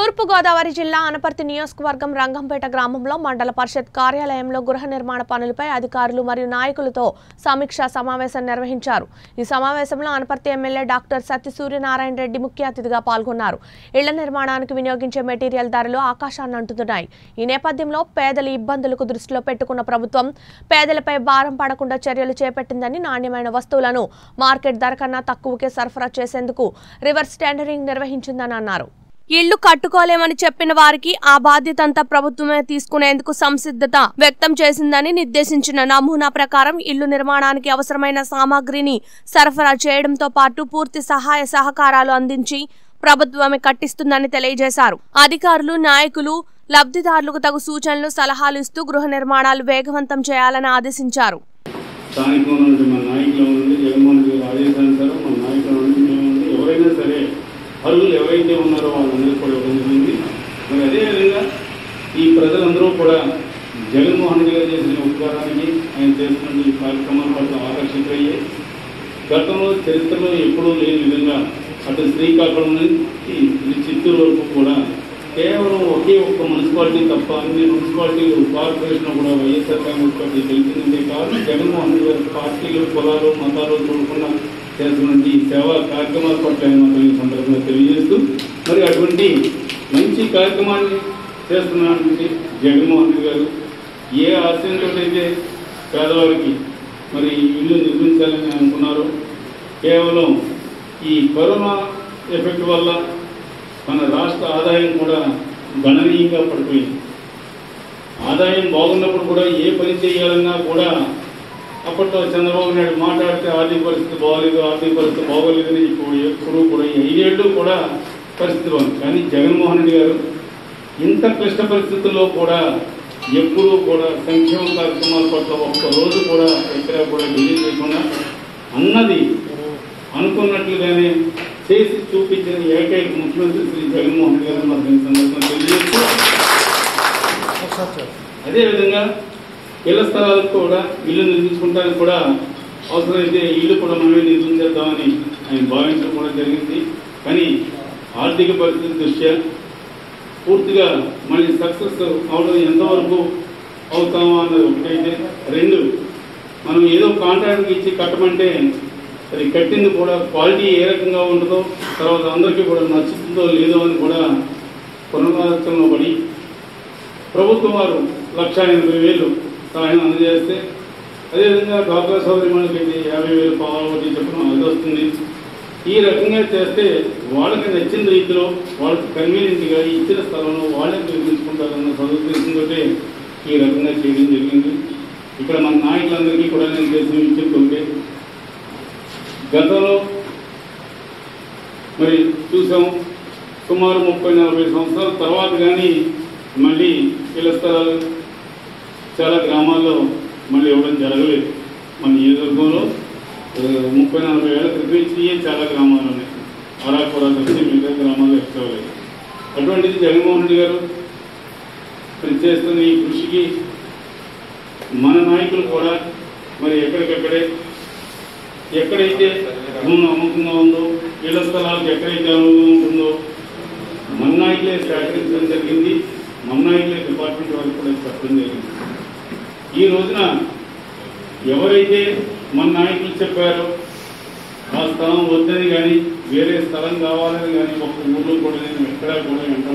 తూర్పుగోదావరి జిల్లా అనపర్తి నియోజకవర్గం రంగంపేట గ్రామంలో మండల పరిషత్ కార్యాలయంలో గృహ నిర్మాణ పనులపై అధికారులు మరియు నాయకులతో సమీక్షా సమావేశం నిర్వహించారు. ఈ సమావేశంలో అనపర్తి ఎమ్మెల్యే డాక్టర్ సత్య సూర్యనారాయణ రెడ్డి ముఖ్య అతిథిగా పాల్గొన్నారు. ఇళ్ళ నిర్మాణానికి వినియోగించే మెటీరియల్ ధరలు ఆకాశాన్ని అంటుతున్నాయి. ఈ నేపథ్యంలో పేదల ఇబ్బందులకు దృష్టిలో పెట్టుకున్న ప్రభుత్వం పేదలపై భారం పడకుండా చర్యలు చేపట్టిందని నాణ్యమైన వస్తువులను మార్కెట్ ధర కన్నా తక్కువకే సరఫరా చేసేందుకు రివర్స్ టెండరింగ్ నిర్వహించిందని అన్నారు. ఇళ్ళు కట్టుకోలేమని చెప్పిన వారికి ఆ బాధ్యత అంతా ప్రభుత్వమే తీసుకునేందుకు సంసిద్ధత వ్యక్తం చేసిందని నిర్దేశించిన నమూనా ప్రకారం ఇల్లు నిర్మాణానికి అవసరమైన సామాగ్రిని సరఫరా చేయడంతో పాటు పూర్తి సహాయ సహకారాలు అందించి ప్రభుత్వమే కట్టిస్తుందని తెలియజేశారు. అధికారులు నాయకులు లబ్ధిదారులకు తగు సూచనలు సలహాలు ఇస్తూ గృహ నిర్మాణాలు వేగవంతం చేయాలని ఆదేశించారు. ఎవరైనా సరే అర్హులు ఎవరైతే ఉన్నారో వాళ్ళందరూ కూడా పొందుతుంది మరి అదేవిధంగా ఈ ప్రజలందరూ కూడా జగన్మోహన్ గారు చేసిన ఉపకారానికి ఆయన చేస్తున్న ఈ కార్యక్రమాల పట్ల ఆకర్షితులయ్యే గతంలో చరిత్రలో ఎప్పుడూ లేని విధంగా అటు శ్రీకాకుళం నుంచి ఈ చిత్తూరు వరకు కూడా కేవలం ఒకే ఒక్క మున్సిపాలిటీ తప్ప అన్ని మున్సిపాలిటీలు కార్పొరేషన్ కూడా వైఎస్ఆర్ కాంగ్రెస్ పార్టీ గెలిచిందంటే కాదు. జగన్మోహన్ గారి పార్టీలు కులాలు మతాలు చూడకుండా చేస్తున్నటువంటి ఈ సేవా కార్యక్రమాల పట్ల మాత్రం ఈ సందర్భంగా తెలియజేస్తూ మరి అటువంటి మంచి కార్యక్రమాన్ని చేస్తున్నటువంటి జగన్మోహన్ రెడ్డి గారు ఏ ఆశయంతో అయితే పేదవారికి మరి ఇల్లు నిర్మించాలని అనుకున్నారు కేవలం ఈ కరోనా ఎఫెక్ట్ వల్ల మన రాష్ట్ర ఆదాయం కూడా గణనీయంగా పడిపోయింది. ఆదాయం బాగున్నప్పుడు కూడా ఏ పని చేయాలన్నా కూడా అప్పట్లో చంద్రబాబు నాయుడు మాట్లాడితే ఆర్థిక పరిస్థితి బాగోలేదు ఆర్థిక పరిస్థితి బాగోలేదని ఇప్పుడు ఎప్పుడు కూడా ఐదేళ్ళు కూడా పరిస్థితి బాగుంది. కానీ జగన్మోహన్ రెడ్డి గారు ఇంత క్లిష్ట పరిస్థితుల్లో కూడా ఎప్పుడూ కూడా సంక్షేమ కార్యక్రమాల పట్ల ఒక్క రోజు కూడా ఎక్కడ కూడా డిలే చేయకుండా అన్నది అనుకున్నట్లుగానే చేసి చూపించిన ఏకైక ముఖ్యమంత్రి శ్రీ జగన్మోహన్ రెడ్డి గారు మాకు సందర్భంగా తెలియజేస్తూ అదేవిధంగా ఇళ్ళ స్థలాలకు కూడా ఇల్లు నిర్మించుకుంటానికి కూడా అవసరమైతే ఇల్లు కూడా మనమే నిర్మించేద్దామని ఆయన భావించడం కూడా జరిగింది. కానీ ఆర్థిక పరిస్థితి దృష్ట్యా పూర్తిగా మళ్ళీ సక్సెస్ అవడం ఎంతవరకు అవుతామో అన్నది ఒకటైతే రెండు మనం ఏదో కాంట్రాక్ట్కి ఇచ్చి కట్టమంటే అది కట్టింది కూడా క్వాలిటీ ఏ రకంగా ఉండదో తర్వాత అందరికీ కూడా నచ్చుతుందో లేదో అని కూడా పునరాలోచనలో పడి ప్రభుత్వం వారు లక్ష ఎనభై వేలు సహాయం అందజేస్తే అదేవిధంగా డాక్రా సౌదరి యాభై వేలు పావటి చెప్పడం అది వస్తుంది. ఈ రకంగా చేస్తే వాళ్ళకి నచ్చిన రీతిలో వాళ్ళకి కన్వీనియంట్గా ఇచ్చిన స్థలంలో వాళ్ళే నిర్మించుకుంటారన్న సదుద్దేశంతో ఈ రకంగా చేయడం జరిగింది. ఇక్కడ మన నాయకులందరికీ కూడా నేను చేసిన చెప్తుంటే గతంలో మరి చూసాం సుమారు ముప్పై నలభై సంవత్సరాల తర్వాత కానీ మళ్ళీ ఇళ్ళ స్థలాలు చాలా గ్రామాల్లో మళ్ళీ ఇవ్వడం జరగలేదు. మన నియోజకవర్గంలో ముప్పై నలభై ఏళ్ళ క్రితం ఇచ్చియే చాలా గ్రామాలు ఉన్నాయి. అరాకురా తప్పితే మిగతా గ్రామాల్లో ఎక్కువ అటువంటిది జగన్మోహన్ రెడ్డి గారు మరి చేస్తున్న ఈ కృషికి మన నాయకులు కూడా మరి ఎక్కడికక్కడే ఎక్కడైతే భూమి అమ్ముకంగా ఉందో ఇళ్ళ స్థలాలకు ఎక్కడైతే అనుభవం ఉంటుందో మన నాయకులే సహకరించడం జరిగింది. మన నాయకులే డిపార్ట్మెంట్ వారికి కూడా చెప్పడం జరిగింది. ఈ రోజున ఎవరైతే మన నాయకులు చెప్పారో ఆ స్థలం వద్దని కానీ వేరే స్థలం కావాలని కానీ ఒక ఊళ్ళో కూడా నేను ఎక్కడా కూడా వెంట